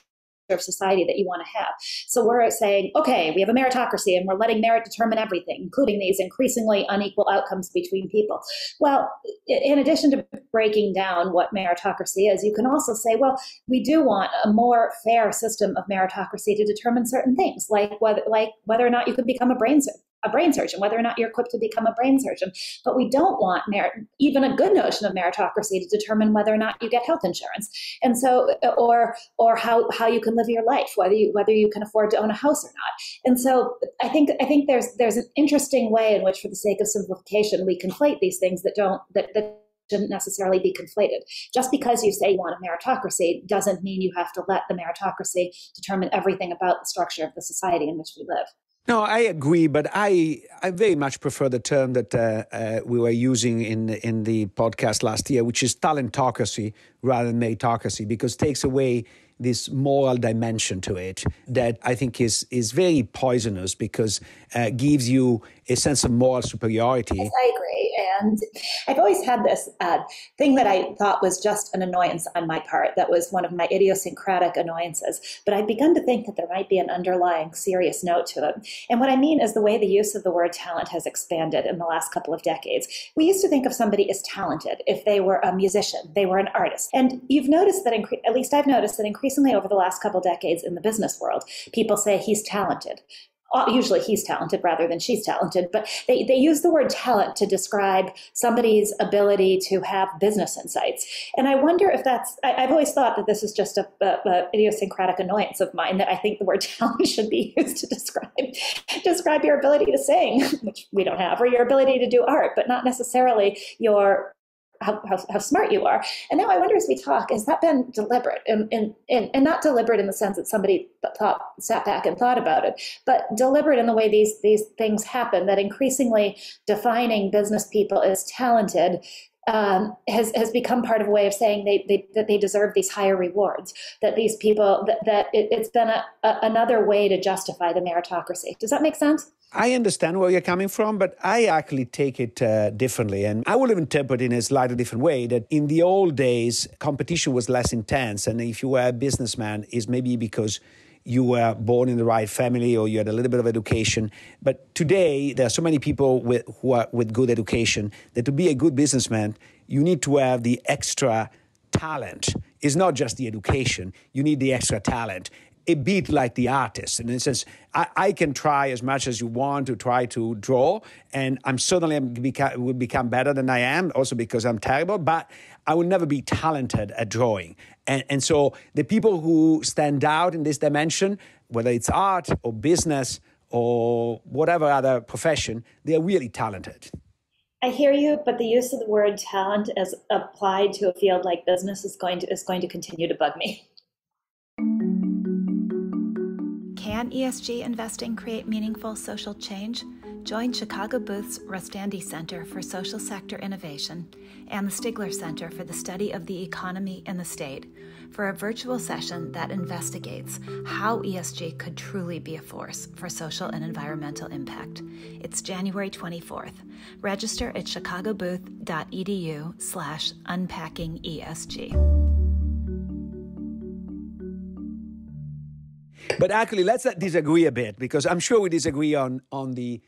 of society that you want to have. So we're saying, okay, we have a meritocracy and we're letting merit determine everything, including these increasingly unequal outcomes between people. Well, in addition to breaking down what meritocracy is, you can also say, well, we do want a more fair system of meritocracy to determine certain things, like whether, like whether or not you can become a brain a brain surgeon, whether or not you're equipped to become a brain surgeon. But we don't want merit, even a good notion of meritocracy to determine whether or not you get health insurance. And so, or or how how you can live your life, whether you whether you can afford to own a house or not. And so, I think I think there's there's an interesting way in which, for the sake of simplification, we conflate these things that don't that that shouldn't necessarily be conflated. Just because you say you want a meritocracy doesn't mean you have to let the meritocracy determine everything about the structure of the society in which we live. No, I agree, but I I very much prefer the term that uh, uh, we were using in in the podcast last year, which is talentocracy rather than meritocracy, because it takes away this moral dimension to it that I think is is very poisonous because uh, gives you a sense of moral superiority. Yes, I agree. And I've always had this uh, thing that I thought was just an annoyance on my part, that was one of my idiosyncratic annoyances. But I've begun to think that there might be an underlying serious note to it. And what I mean is the way the use of the word talent has expanded in the last couple of decades. We used to think of somebody as talented if they were a musician, they were an artist. And you've noticed that, incre- at least I've noticed that increasingly over the last couple decades in the business world, people say he's talented. Uh, usually he's talented rather than she's talented, but they, they use the word talent to describe somebody's ability to have business insights. And I wonder if that's, I, have always thought that this is just a, a, a, idiosyncratic annoyance of mine that I think the word [laughs] talent should be used to describe, describe your ability to sing, [laughs] which we don't have, or your ability to do art, but not necessarily your how, how, how, smart you are. And now I wonder as we talk, has that been deliberate? And, and, and, not deliberate in the sense that somebody thought, sat back and thought about it, but deliberate in the way these, these things happen, that increasingly defining business people as talented um, has has become part of a way of saying they, they that they deserve these higher rewards. That these people that, that it, has been a, a, another way to justify the meritocracy. Does that make sense? I understand where you're coming from, but I actually take it uh, differently. And I would have interpreted in a slightly different way that in the old days, competition was less intense. And if you were a businessman, is maybe because you were born in the right family or you had a little bit of education. But today, there are so many people with, who are with good education that to be a good businessman, you need to have the extra talent. It's not just the education, you need the extra talent a bit like the artist. And it says, I, I, can try as much as you want to try to draw, and I'm certainly beca- will become better than I am, also because I'm terrible, but I will never be talented at drawing. And, and so the people who stand out in this dimension, whether it's art or business or whatever other profession, they are really talented. I hear you, but the use of the word talent as applied to a field like business is going to is going to continue to bug me. Can ESG investing create meaningful social change? Join Chicago Booth's Rustandy Center for Social Sector Innovation and the Stigler Center for the Study of the Economy and the State for a virtual session that investigates how ESG could truly be a force for social and environmental impact. It's January 24th. Register at chicagobooth.edu slash unpacking ESG. But actually, let's uh, disagree a bit because I'm sure we disagree on on the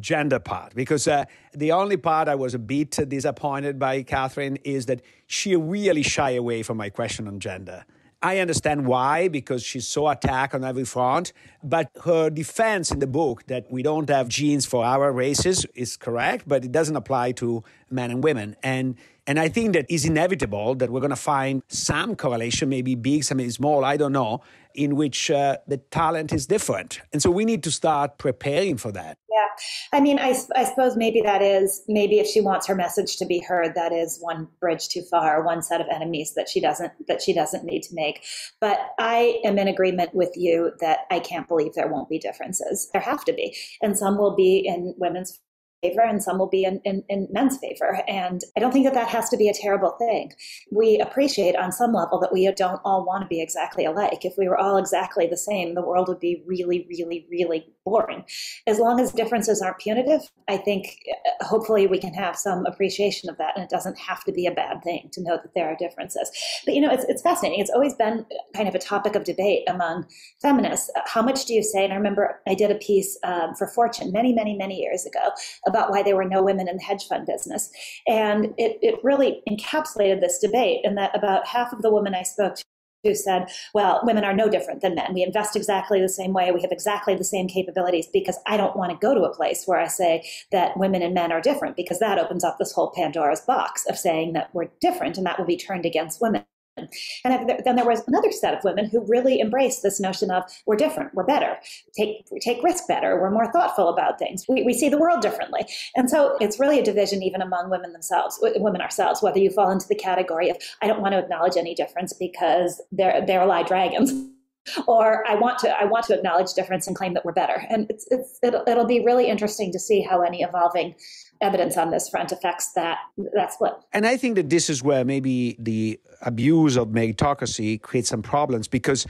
gender part. Because uh, the only part I was a bit disappointed by Kathryn is that she really shy away from my question on gender. I understand why, because she's so attacked on every front. But her defense in the book that we don't have genes for our races is correct, but it doesn't apply to men and women. And and I think that is inevitable that we're going to find some correlation, maybe big, some small, I don't know, in which uh, the talent is different. And so we need to start preparing for that. Yeah. I mean, I, I suppose maybe that is, maybe if she wants her message to be heard, that is one bridge too far, one set of enemies that she doesn't, that she doesn't need to make. But I am in agreement with you that I can't believe there won't be differences. There have to be. And some will be in women's favor and some will be in, in, in, men's favor. And I don't think that that has to be a terrible thing. We appreciate on some level that we don't all want to be exactly alike. If we were all exactly the same, the world would be really, really, really boring. As long as differences aren't punitive, I think uh, hopefully we can have some appreciation of that. And it doesn't have to be a bad thing to know that there are differences. But you know, it's, it's fascinating. It's always been kind of a topic of debate among feminists. How much do you say? And I remember I did a piece um, for Fortune many, many, many years ago about why there were no women in the hedge fund business. And it, it really encapsulated this debate in that about half of the women I spoke to who said, well, women are no different than men. We invest exactly the same way. We have exactly the same capabilities because I don't want to go to a place where I say that women and men are different because that opens up this whole Pandora's box of saying that we're different and that will be turned against women. And then there was another set of women who really embraced this notion of we're different, we're better, take we take risk better, we're more thoughtful about things, we, we see the world differently. And so it's really a division even among women themselves, women ourselves, whether you fall into the category of I don't want to acknowledge any difference because there there lie dragons. Or I want to I want to acknowledge difference and claim that we're better, and it's, it's it'll, it'll be really interesting to see how any evolving evidence on this front affects that that split. And I think that this is where maybe the abuse of meritocracy creates some problems because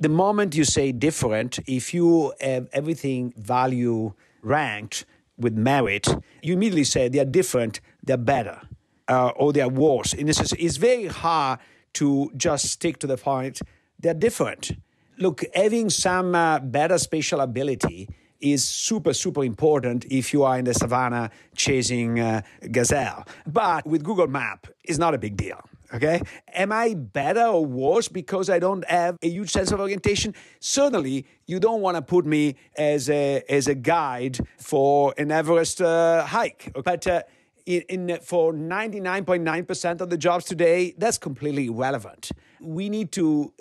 the moment you say different, if you have everything value ranked with merit, you immediately say they are different, they're better, uh, or they are worse. In sense, it's very hard to just stick to the point they're different. Look, having some uh, better spatial ability is super, super important if you are in the savannah chasing uh, gazelle. But with Google Map, it's not a big deal. Okay. Am I better or worse because I don't have a huge sense of orientation? Certainly, you don't want to put me as a, as a guide for an Everest uh, hike. But uh, in, in, for 99.9% of the jobs today, that's completely irrelevant. We need to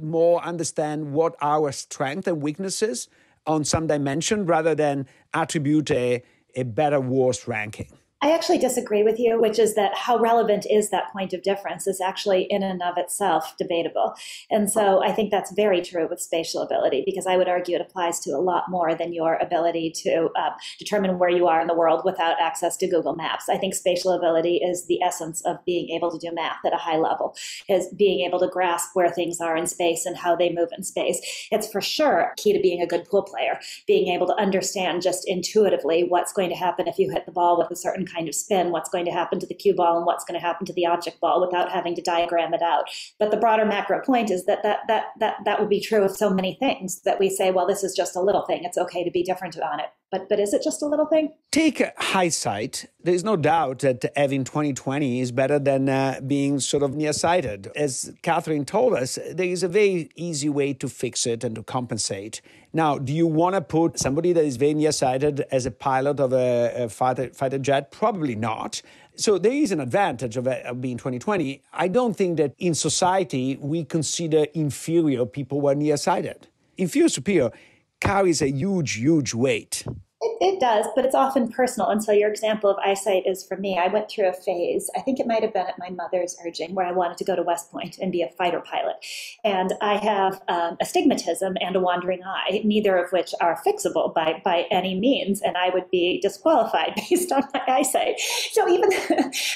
more understand what our strength and weaknesses on some dimension rather than attribute a, a better worse ranking. I actually disagree with you, which is that how relevant is that point of difference is actually in and of itself debatable. And so I think that's very true with spatial ability because I would argue it applies to a lot more than your ability to uh, determine where you are in the world without access to Google Maps. I think spatial ability is the essence of being able to do math at a high level, is being able to grasp where things are in space and how they move in space. It's for sure key to being a good pool player, being able to understand just intuitively what's going to happen if you hit the ball with a certain kind of spin what's going to happen to the cue ball and what's going to happen to the object ball without having to diagram it out. But the broader macro point is that that that that that would be true of so many things that we say, well, this is just a little thing. It's okay to be different on it. But but is it just a little thing? Take hindsight. There's no doubt that having 2020 is better than uh, being sort of nearsighted. As Kathryn told us, there is a very easy way to fix it and to compensate. Now, do you want to put somebody that is very nearsighted as a pilot of a, a fighter, fighter jet? Probably not. So there is an advantage of, of, being 2020. I don't think that in society we consider inferior people who are nearsighted. Inferior superior carries a huge, huge weight. It, it, does, but it's often personal. And so your example of eyesight is for me. I went through a phase, I think it might have been at my mother's urging, where I wanted to go to West Point and be a fighter pilot. And I have um, astigmatism and a wandering eye, neither of which are fixable by, by any means. And I would be disqualified [laughs] based on my eyesight. So even, [laughs]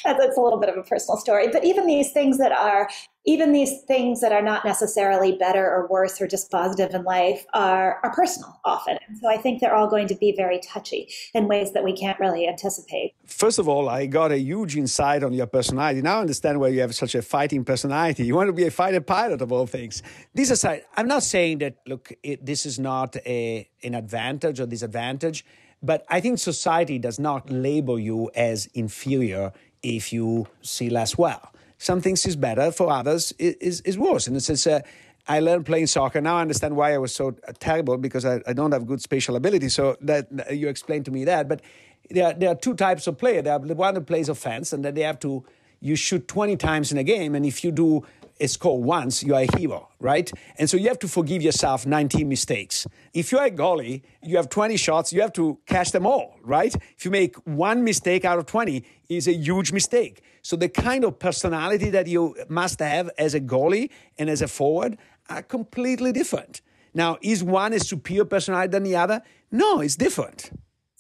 that's a little bit of a personal story, but even these things that are even these things that are not necessarily better or worse or just positive in life are, are personal often. And so I think they're all going to be very touchy in ways that we can't really anticipate. First of all, I got a huge insight on your personality. Now I understand why you have such a fighting personality. You want to be a fighter pilot of all things. This aside, I'm not saying that, look, it, this is not a, an advantage or disadvantage, but I think society does not label you as inferior if you see less well some things is better, for others is, is worse. And it's, uh, I learned playing soccer. Now I understand why I was so terrible because I, I don't have good spatial ability. So that you explained to me that. But there are, there are two types of player. There are the one that plays offense, and then they have to you shoot 20 times in a game, and if you do score once, you are a hero, right? And so you have to forgive yourself 19 mistakes. If you're a goalie, you have 20 shots, you have to catch them all, right? If you make one mistake out of 20, is a huge mistake. So the kind of personality that you must have as a goalie and as a forward are completely different. Now, is one a superior personality than the other? No, it's different.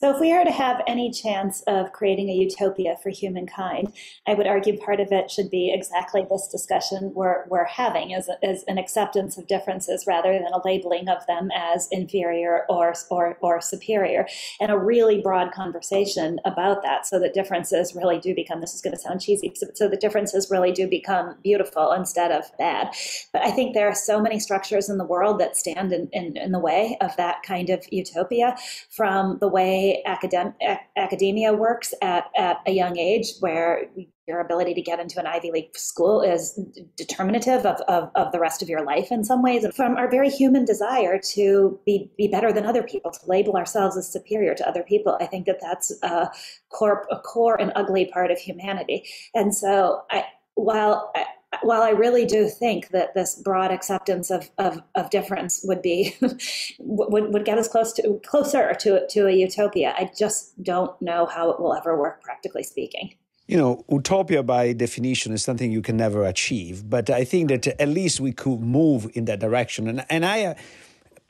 So, if we are to have any chance of creating a utopia for humankind, I would argue part of it should be exactly this discussion we're, we're having as, as an acceptance of differences rather than a labeling of them as inferior or, or, or superior, and a really broad conversation about that so that differences really do become this is going to sound cheesy so, so the differences really do become beautiful instead of bad. But I think there are so many structures in the world that stand in, in, in the way of that kind of utopia from the way academ- academia works at, at a young age, where your ability to get into an Ivy League school is determinative of, of, of, the rest of your life in some ways, and from our very human desire to be, be better than other people, to label ourselves as superior to other people. I think that that's a core, a core and ugly part of humanity. And so I, while I, while I really do think that this broad acceptance of, of, of difference would be [laughs] would, would get us close to closer to to a utopia, I just don't know how it will ever work, practically speaking. You know, utopia by definition is something you can never achieve, but I think that at least we could move in that direction. And and I. Uh,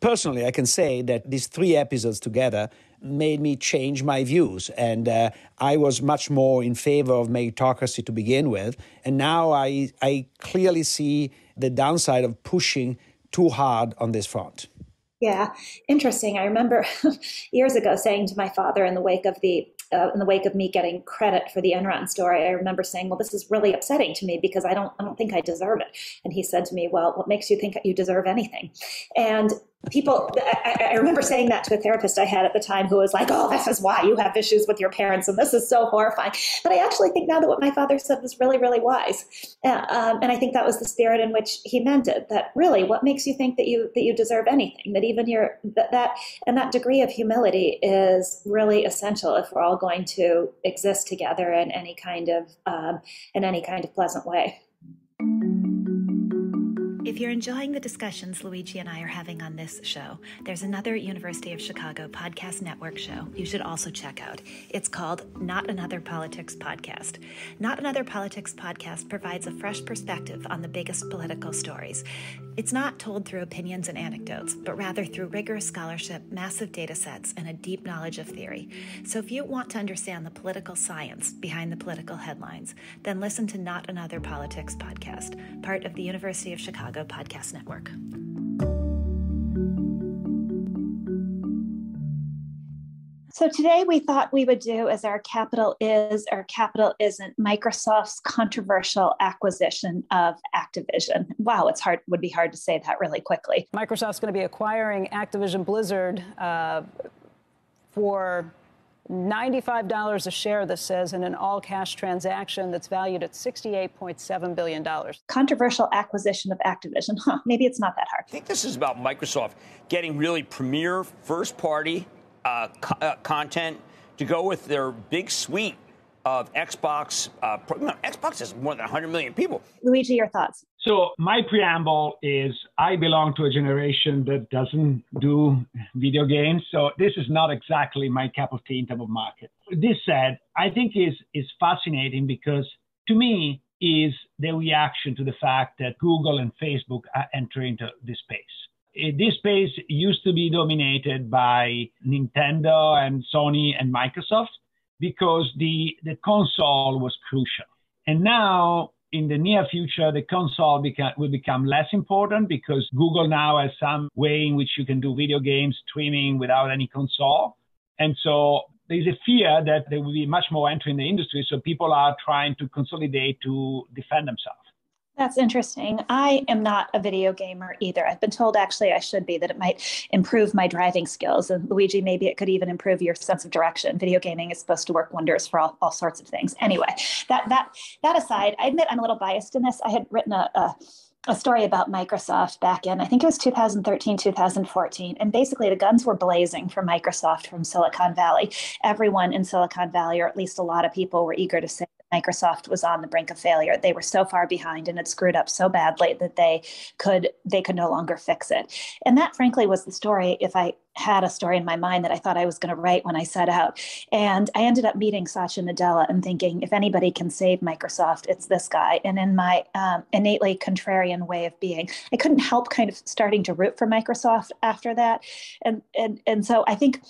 personally, I can say that these three episodes together made me change my views. And uh, I was much more in favor of meritocracy to begin with. And now I, I clearly see the downside of pushing too hard on this front. Yeah, interesting. I remember [laughs] years ago saying to my father in the wake of the uh, in the wake of me getting credit for the Enron story, I remember saying, "Well, this is really upsetting to me because I don't I don't think I deserve it." And he said to me, "Well, what makes you think you deserve anything?" And people I, I, remember saying that to a therapist i had at the time who was like oh this is why you have issues with your parents and this is so horrifying. But i actually think now that what my father said was really really wise. Uh, um, and i think that was the spirit in which he meant it that really what makes you think that you that you deserve anything? That even your that, that and that degree of humility is really essential if we're all going to exist together in any kind of um, in any kind of pleasant way if you're enjoying the discussions Luigi and I are having on this show, there's another University of Chicago podcast network show you should also check out. It's called Not Another Politics Podcast. Not Another Politics Podcast provides a fresh perspective on the biggest political stories. It's not told through opinions and anecdotes, but rather through rigorous scholarship, massive data sets, and a deep knowledge of theory. So if you want to understand the political science behind the political headlines, then listen to Not Another Politics podcast, part of the University of Chicago Podcast Network. So today we thought we would do as our capital is or capital isn't Microsoft's controversial acquisition of Activision. Wow, it's hard would be hard to say that really quickly. Microsoft's going to be acquiring Activision Blizzard uh, for $95 a share, this says, in an all cash transaction that's valued at $68.7 billion. Controversial acquisition of Activision. [laughs] Huh, maybe it's not that hard. I think this is about Microsoft getting really premier first party uh, co- uh, content to go with their big suite of Xbox. Uh, Xbox has more than 100 million people. Luigi, your thoughts? So my preamble is I belong to a generation that doesn't do video games. So this is not exactly my cup of tea in terms of market. This said, I think is is fascinating because to me is the reaction to the fact that Google and Facebook are entering into this space. Eh, this space used to be dominated by Nintendo and Sony and Microsoft because the, the console was crucial. And now in the near future, the console beca- will become less important because Google now has some way in which you can do video games streaming without any console. And so there's a fear that there will be much more entry in the industry. So people are trying to consolidate to defend themselves. That's interesting. I am not a video gamer either. I've been told actually I should be that it might improve my driving skills. And Luigi, maybe it could even improve your sense of direction. Video gaming is supposed to work wonders for all, all sorts of things. Anyway, that that that aside, I admit I'm a little biased in this. I had written a, a a story about Microsoft back in, I think it was 2013, 2014. And basically, the guns were blazing for Microsoft from Silicon Valley. Everyone in Silicon Valley, or at least a lot of people, were eager to say Microsoft was on the brink of failure. They were so far behind and had screwed up so badly that they could they could no longer fix it. And that frankly was the story if I had a story in my mind that I thought I was going to write when I set out. And I ended up meeting Satya Nadella and thinking if anybody can save Microsoft, it's this guy. And in my um, innately contrarian way of being, I couldn't help kind of starting to root for Microsoft after that. And and and so I think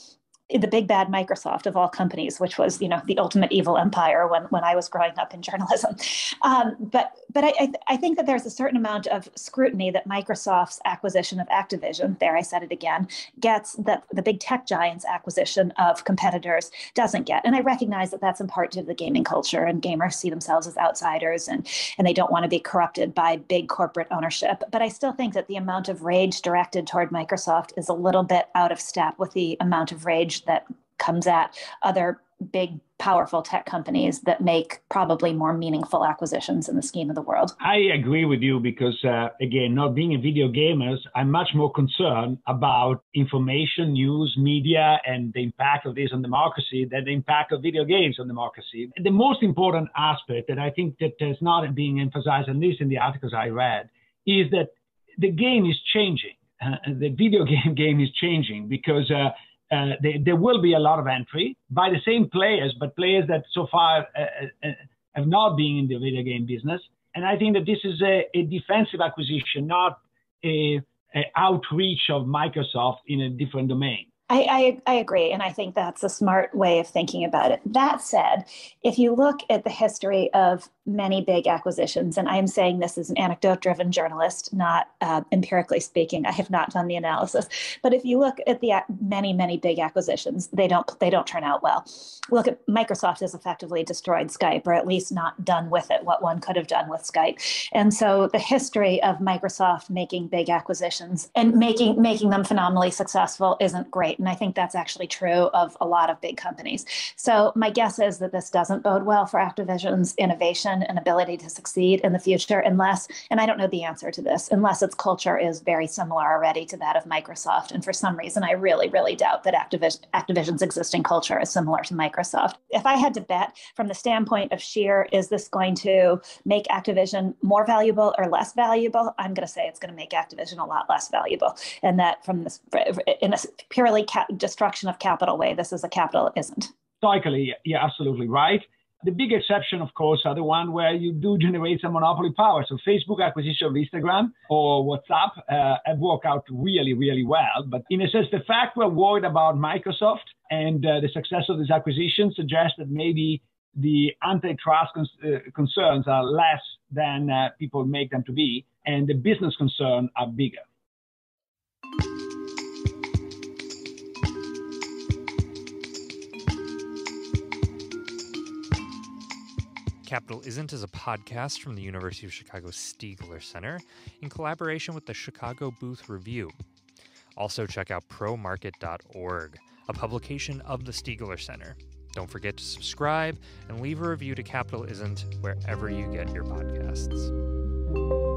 the big bad Microsoft of all companies, which was you know the ultimate evil empire when when I was growing up in journalism. [laughs] Um, but but I, I, I think that there's a certain amount of scrutiny that Microsoft's acquisition of Activision, there I said it again, gets that the big tech giants acquisition of competitors doesn't get. And I recognize that that's in part due to the gaming culture and gamers see themselves as outsiders and and they don't want to be corrupted by big corporate ownership. But I still think that the amount of rage directed toward Microsoft is a little bit out of step with the amount of rage that comes at other big powerful tech companies that make probably more meaningful acquisitions in the scheme of the world. I agree with you because, uh, again, not being a video gamers, I'm much more concerned about information, news, media, and the impact of this on democracy than the impact of video games on democracy. The most important aspect, that I think that is not being emphasized, at least in the articles I read, is that the game is changing. Uh, [laughs] the video game [laughs] game is changing because uh, uh, there will be a lot of entry by the same players, but players that so far uh, uh, have not been in the video game business. And I think that this is a, a defensive acquisition, not a, a, outreach of Microsoft in a different domain. I, I, I, agree. And I think that's a smart way of thinking about it. That said, if you look at the history of many big acquisitions, and I'm saying this as an anecdote driven journalist, not uh, empirically speaking. I have not done the analysis, but if you look at the many, many big acquisitions, they don't they don't turn out well. Look at Microsoft has effectively destroyed Skype, or at least not done with it what one could have done with Skype. And so the history of Microsoft making big acquisitions and making making them phenomenally successful isn't great. And I think that's actually true of a lot of big companies. So my guess is that this doesn't bode well for Activision's innovation and ability to succeed in the future unless, and I don't know the answer to this, unless its culture is very similar already to that of Microsoft. And for some reason, I really, really doubt that Activision, Activision's existing culture is similar to Microsoft. If I had to bet from the standpoint of sheer, is this going to make Activision more valuable or less valuable? I'm going to say it's going to make Activision a lot less valuable. And that from this, in a purely destruction of capital way, this is a capital isn't. Cyclically, yeah, absolutely right. The big exception, of course, are the one where you do generate some monopoly power. So Facebook acquisition of Instagram or WhatsApp uh, have worked out really, really well. But in a sense, the fact we're worried about Microsoft and uh, the success of this acquisition suggests that maybe the antitrust cons- uh, concerns are less than uh, people make them to be, and the business concerns are bigger. Capitalisn't is a podcast from the University of Chicago Stigler Center in collaboration with the Chicago Booth Review. Also, check out promarket.org, a publication of the Stigler Center. Don't forget to subscribe and leave a review to Capitalisn't wherever you get your podcasts.